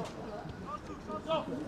Regarde,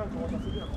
何か渡せるやろ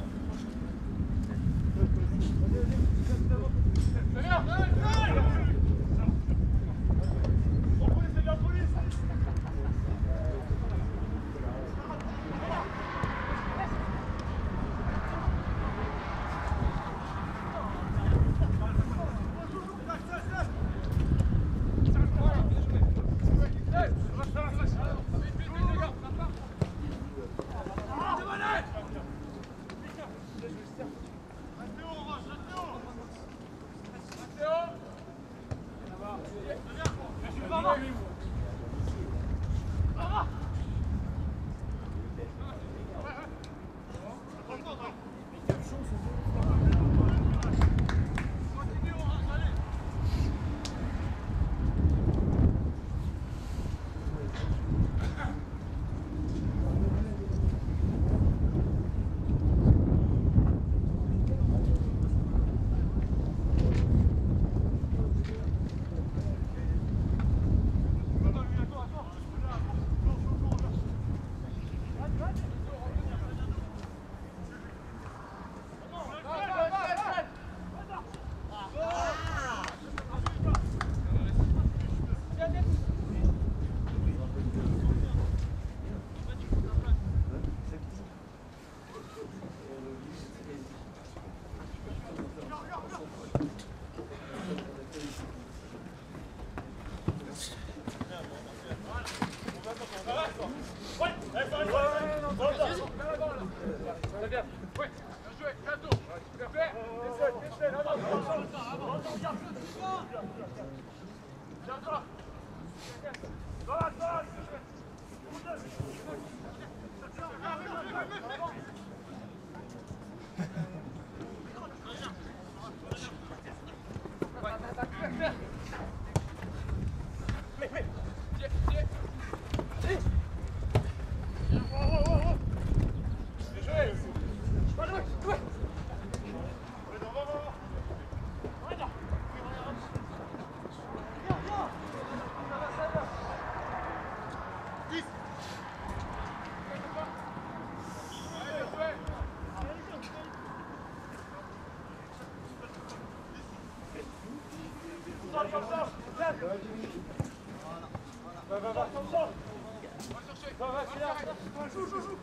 Joue, joue, joue.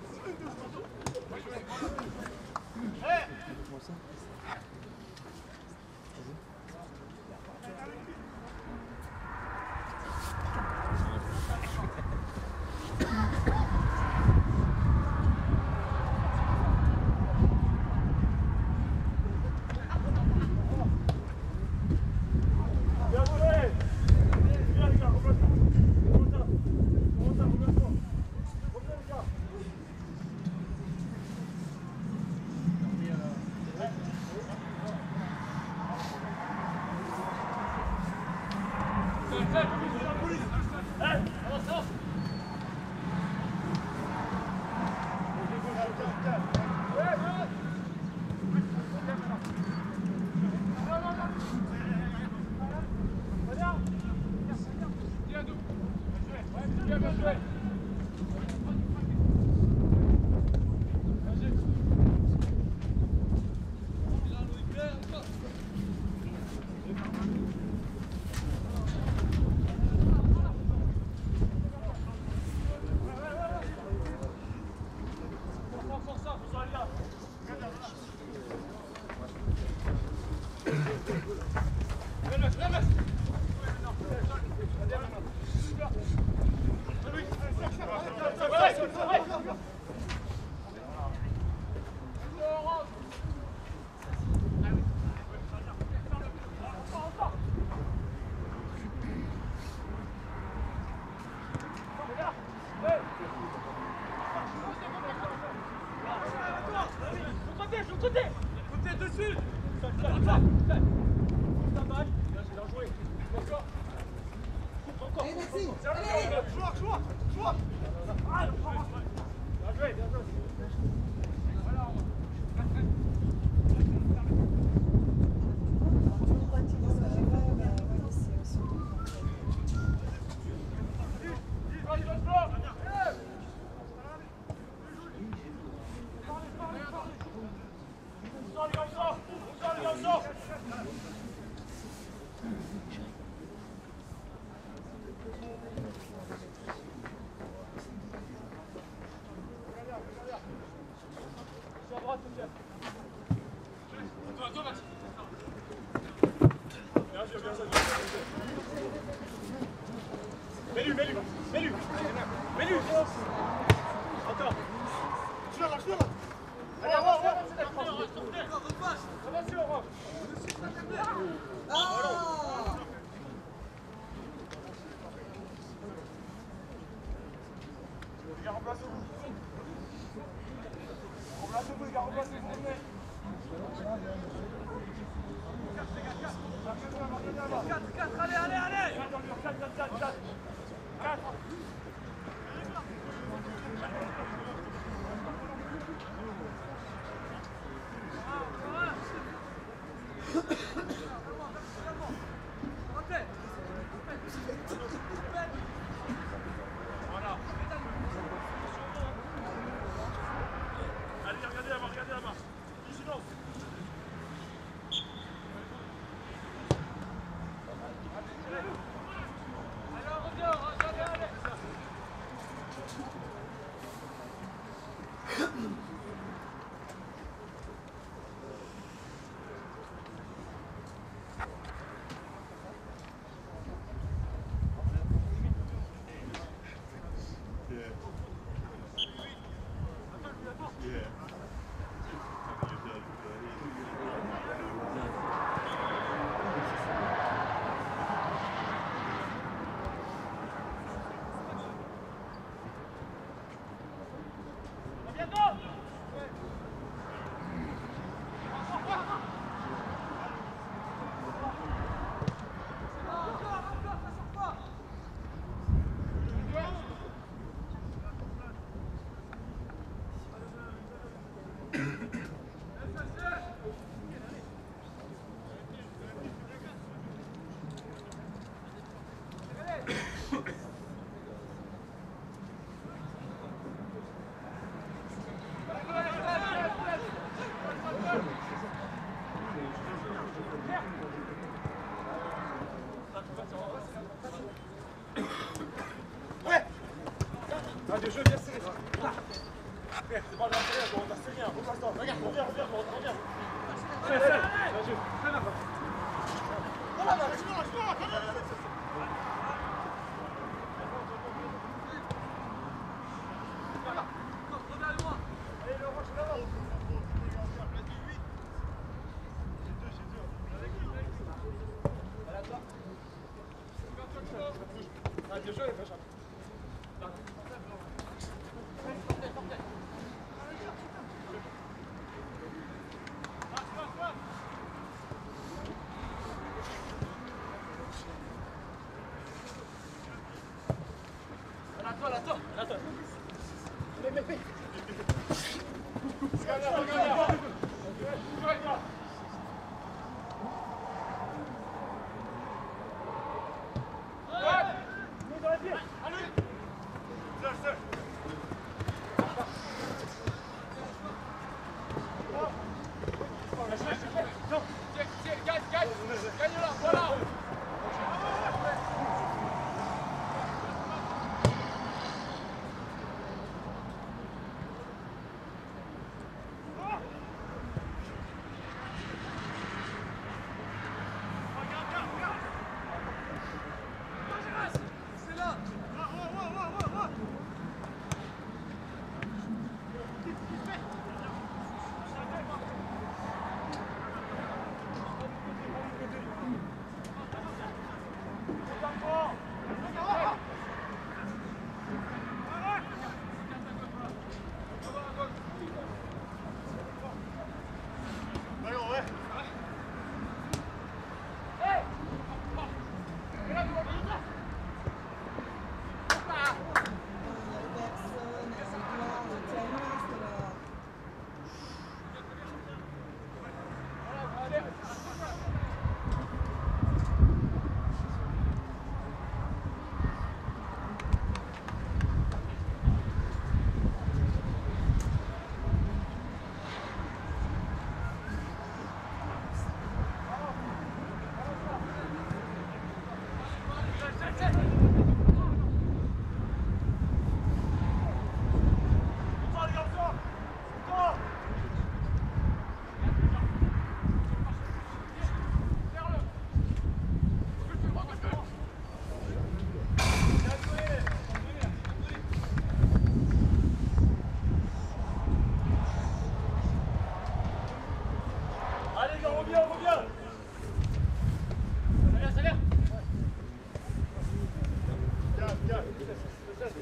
Hey Allez,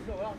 Allez,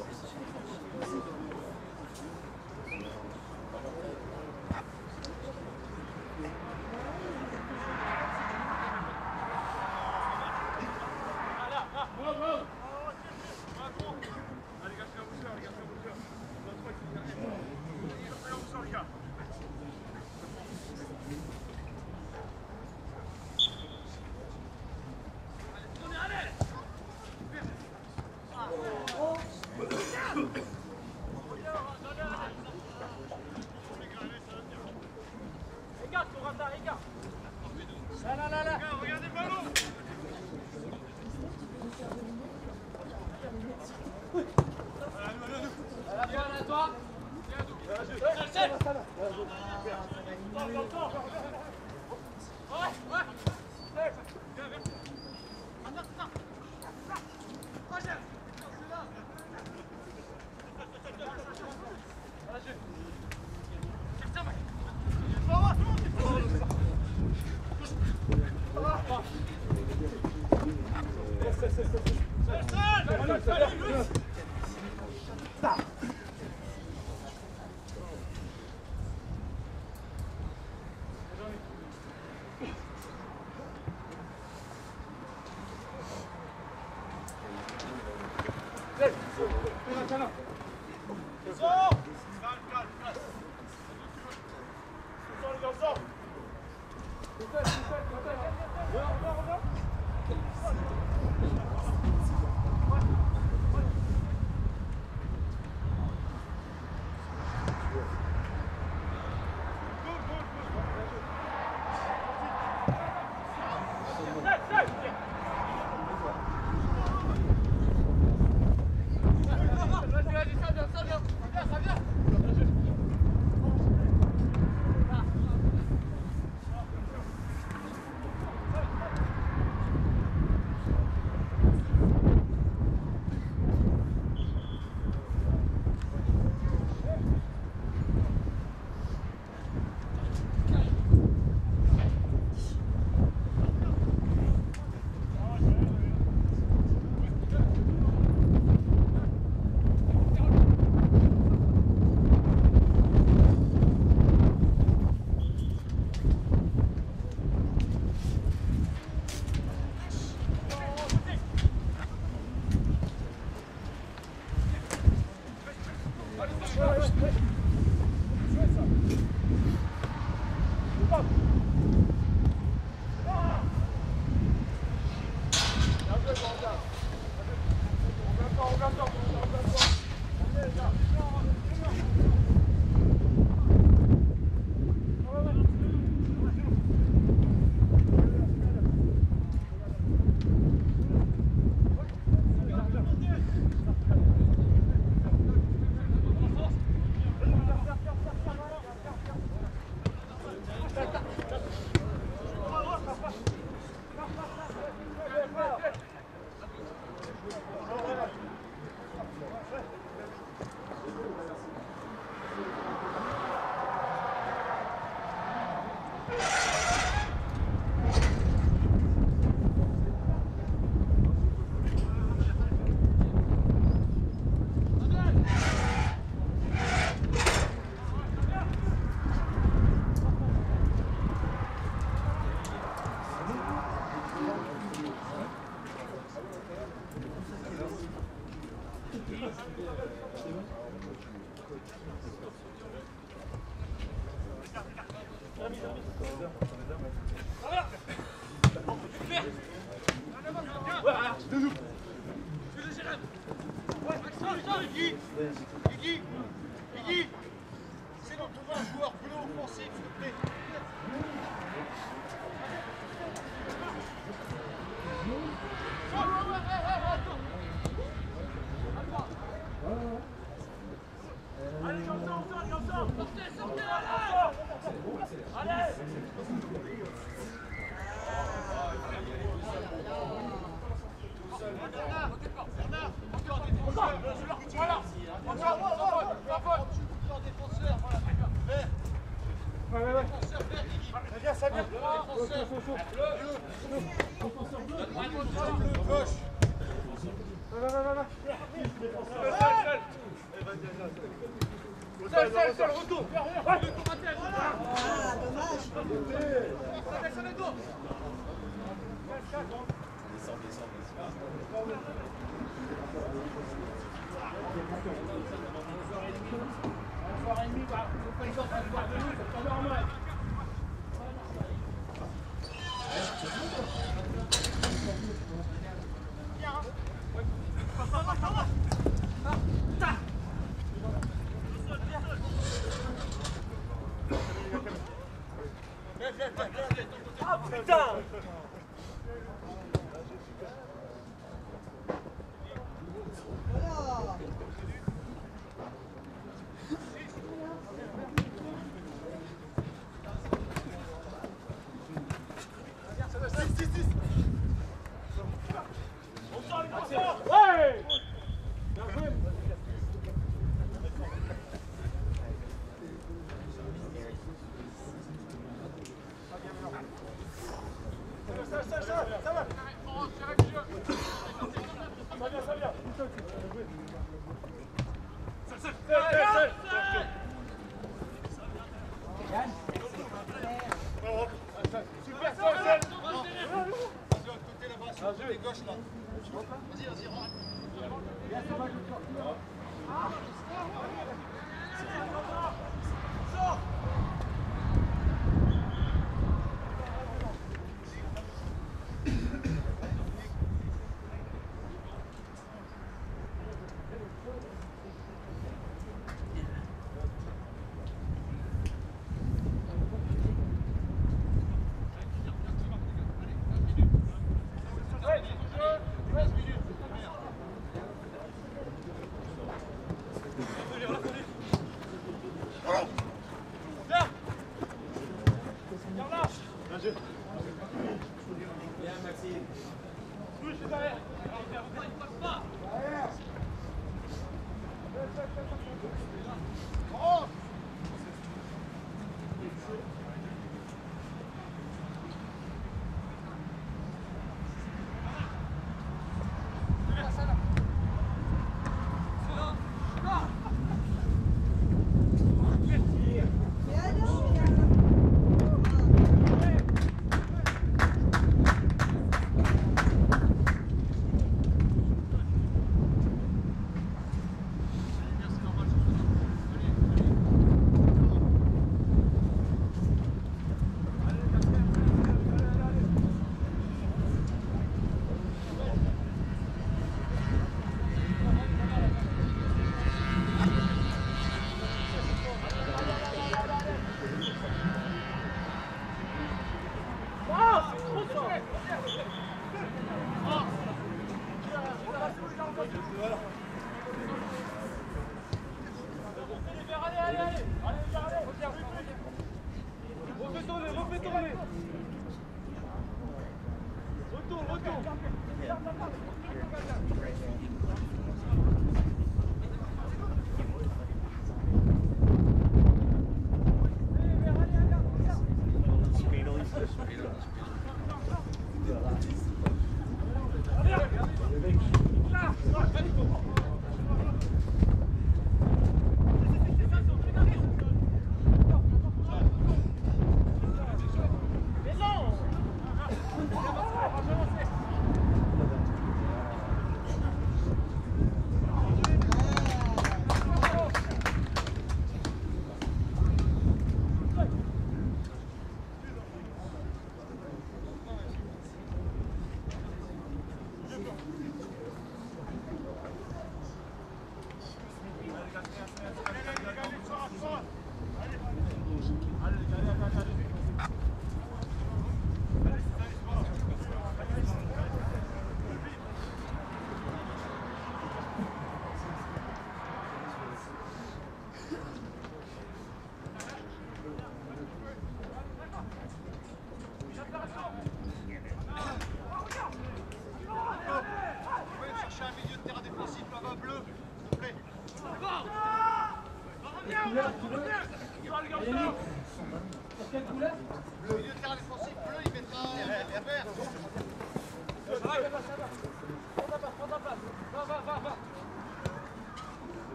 パフ!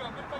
go, good go.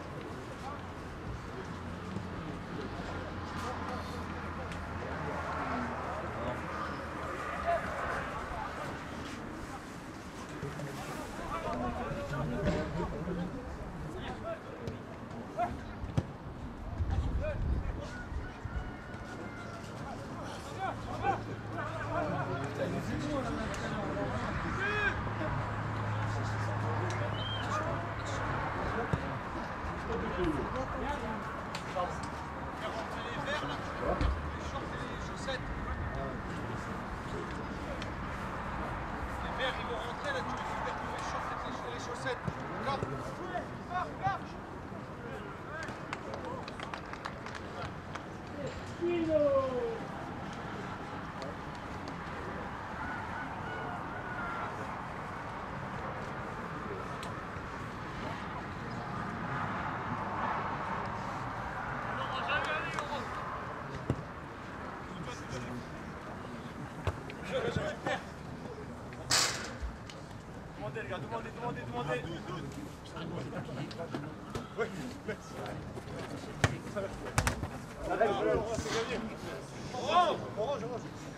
好，好，好，好。